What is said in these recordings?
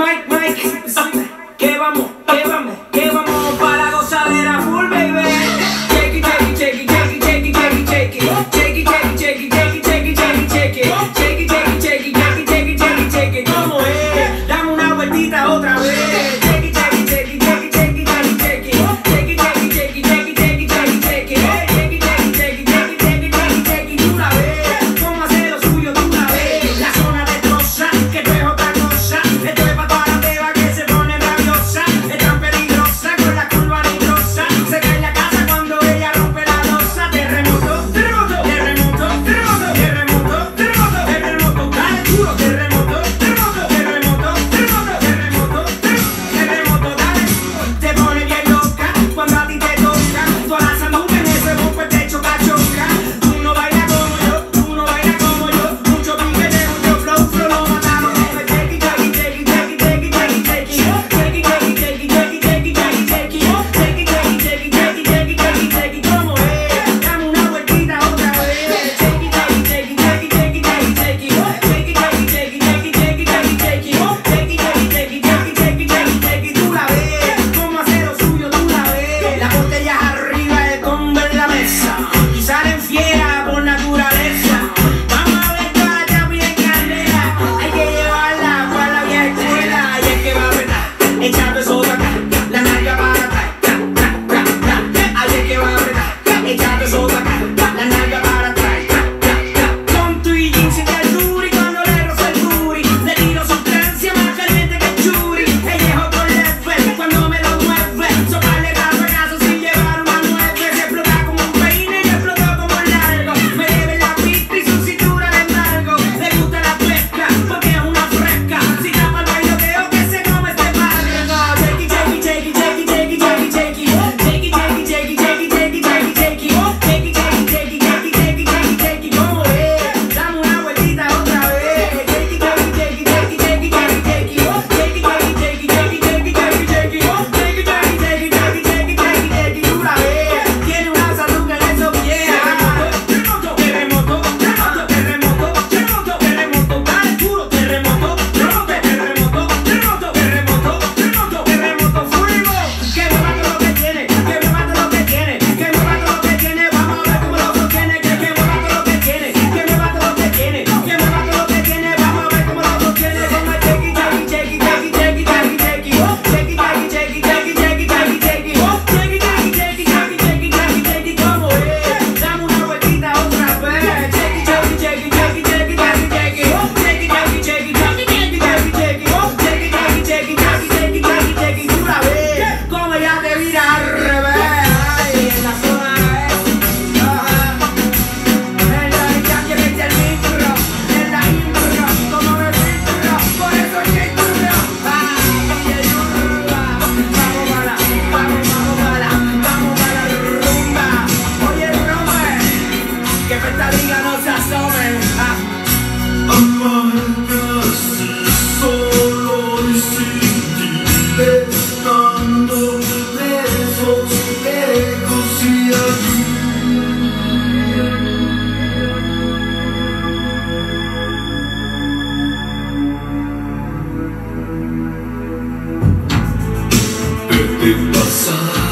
Mike, Mike. Que vamos, Verte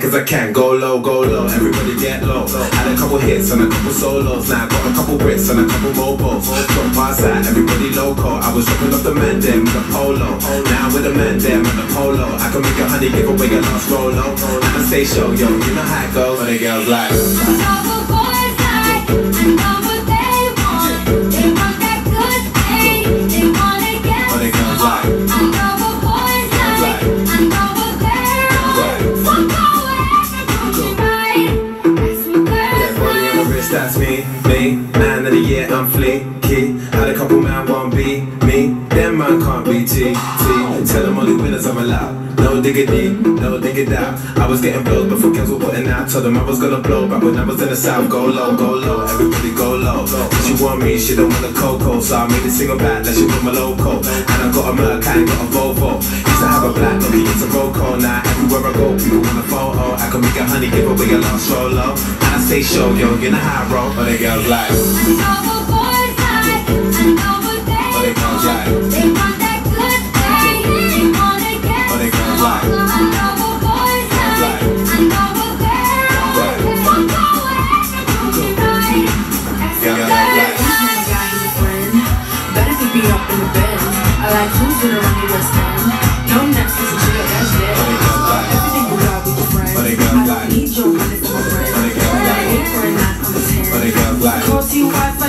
cause I can. Go low, go low, everybody get low. Had a couple hits and a couple solos. Now I got a couple Brits and a couple mobiles Drop past that, everybody loco. I was dropping off the men there with a polo. Now with the men there with the polo. I can make a honey give away your last rolo. And I stay show, yo, you know how it goes. But the girls like I'm flaky. Had a couple man, beat. be me, them man can't be T. T. Tell them only winners I'm allowed. No diggity, no diggity out. I was getting blows before girls were putting out. Told them I was gonna blow back when I was in the south. Go low, go low, everybody go low. She want me, she don't want a cocoa. So I made a single back that she want my loco. And I got a Merc, I ain't got a Volvo. Used to have a black, he used a Roco. Now everywhere I go, people want a photo. I can make a honey, give away a lost solo. And I stay show, yo, in a high roll. But they girls like, I know what boys like, I know they Oh, they gonna you? No that's. Everything you got with your friends. I need your Cause you wife.